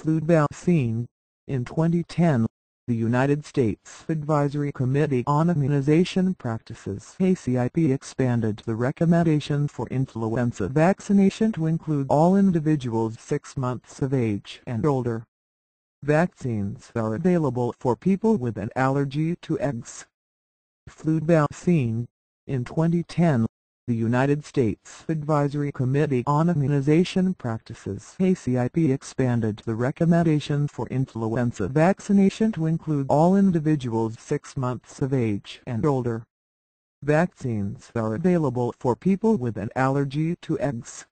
flu vaccine. In 2010, the United States Advisory Committee on Immunization Practices ACIP expanded the recommendation for influenza vaccination to include all individuals 6 months of age and older. Vaccines are available for people with an allergy to eggs. Flu vaccine. In 2010, the United States Advisory Committee on Immunization Practices ACIP expanded the recommendation for influenza vaccination to include all individuals 6 months of age and older. Vaccines are available for people with an allergy to eggs.